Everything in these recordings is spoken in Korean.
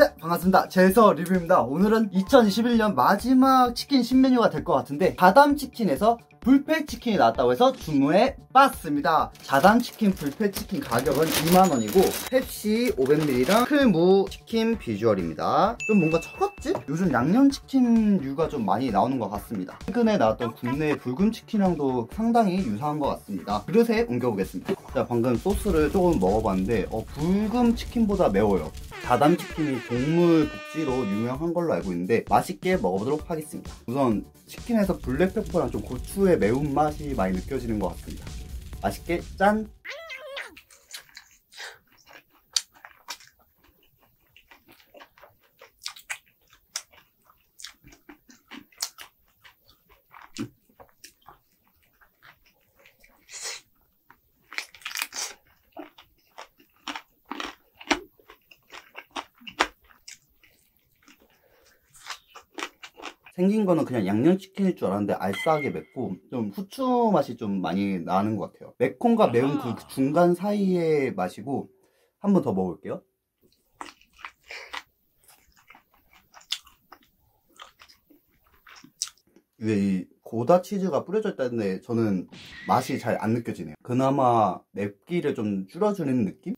자 반갑습니다. 제서 리뷰입니다. 오늘은 2021년 마지막 치킨 신메뉴가 될 것 같은데 바담치킨에서 불패치킨이 나왔다고 해서 주문해 봤습니다. 자담치킨 불패치킨 가격은 2만원이고 펩시 500ml랑 클무 치킨 비주얼입니다. 좀 뭔가 처갓집? 요즘 양념치킨류가 좀 많이 나오는 것 같습니다. 최근에 나왔던 국내 붉은치킨이랑도 상당히 유사한 것 같습니다. 그릇에 옮겨보겠습니다. 자 방금 소스를 조금 먹어봤는데 어, 붉은치킨보다 매워요. 자담치킨이 동물 복지로 유명한 걸로 알고 있는데 맛있게 먹어보도록 하겠습니다. 우선 치킨에서 블랙페퍼랑 좀 고추 의 매운맛이 많이 느껴지는 것 같습니다 맛있게 짠! 생긴 거는 그냥 양념치킨일 줄 알았는데 알싸하게 맵고 좀 후추 맛이 좀 많이 나는 것 같아요. 매콤과 매운 그 중간 사이의 맛이고 한 번 더 먹을게요. 위에 이 고다 치즈가 뿌려져 있다는데 저는 맛이 잘 안 느껴지네요. 그나마 맵기를 좀 줄여주는 느낌?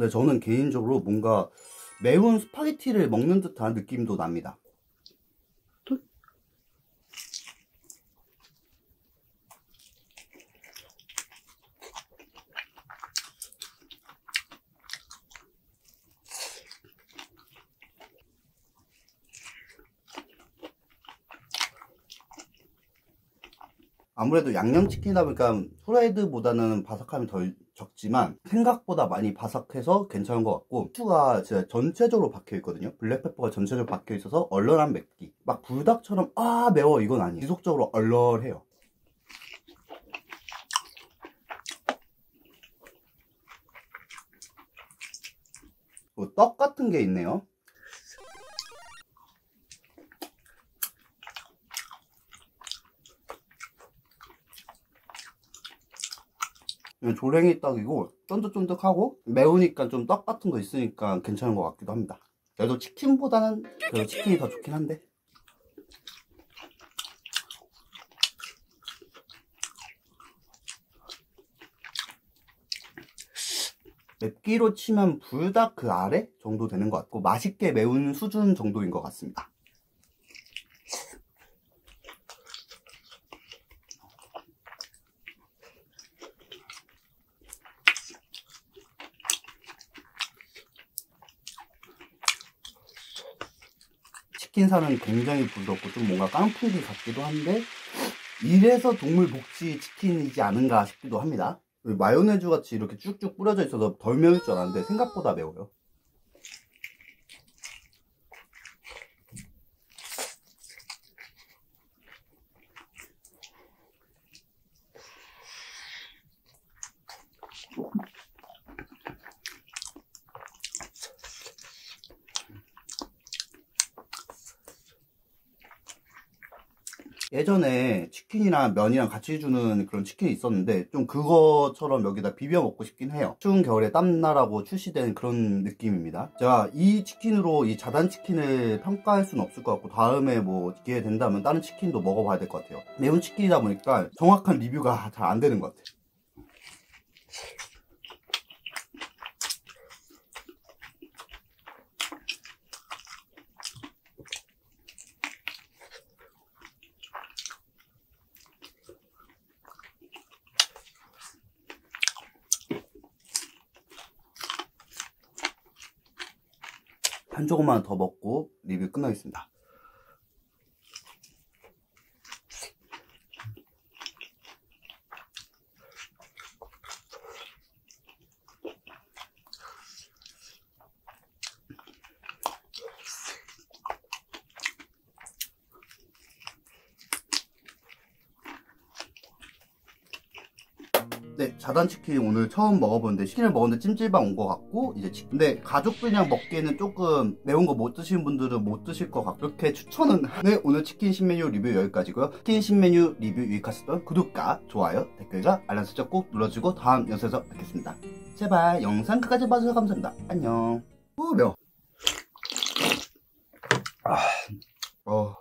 근데 저는 개인적으로 뭔가 매운 스파게티를 먹는 듯한 느낌도 납니다. 아무래도 양념치킨이다 보니까 후라이드보다는 바삭함이 덜 적지만 생각보다 많이 바삭해서 괜찮은 것 같고 후추가 진짜 전체적으로 박혀 있거든요. black pepper가 전체적으로 박혀 있어서 얼얼한 맵기. 막 불닭처럼 아 매워. 이건 아니에요. 지속적으로 얼얼해요. 떡 같은 게 있네요 조랭이 떡이고 쫀득쫀득하고 매우니까 좀 떡 같은 거 있으니까 괜찮은 것 같기도 합니다. 그래도 치킨보다는 그 치킨이 더 좋긴 한데. 맵기로 치면 불닭 그 아래 정도 되는 것 같고 맛있게 매운 수준 정도인 것 같습니다 치킨살은 굉장히 부드럽고 좀 뭔가 깡풍기 같기도 한데 이래서 동물복지 치킨이지 않은가 싶기도 합니다. 마요네즈 같이 이렇게 쭉쭉 뿌려져 있어서 덜 매울 줄 알았는데 생각보다 매워요 예전에 치킨이랑 면이랑 같이 주는 그런 치킨이 있었는데 좀 그거처럼 여기다 비벼 먹고 싶긴 해요. 추운 겨울에 땀나라고 출시된 그런 느낌입니다. 제가 이 치킨으로 이 자단 치킨을 평가할 수는 없을 것 같고 다음에 뭐 기회 된다면 다른 치킨도 먹어봐야 될 것 같아요. 매운 치킨이다 보니까 정확한 리뷰가 잘 안 되는 것 같아요 한 조금만 더 먹고 리뷰 끝나겠습니다 네, 자단 치킨 오늘 처음 먹어보는데 치킨을 먹었는데 찜질방 온 것 같고 이제 치- 근데 가족들이랑 먹기에는 조금 매운 거 못 드시는 분들은 못 드실 것 같고 그렇게 추천은 네, 오늘 치킨 신메뉴 리뷰 여기까지고요. 치킨 신메뉴 리뷰 유익하셨던 구독과 좋아요 댓글과 알람 설정 꼭 눌러주고 다음 영상에서 뵙겠습니다. 제발 영상 끝까지 봐주셔서 감사합니다. 안녕. 오 매워 아, 어.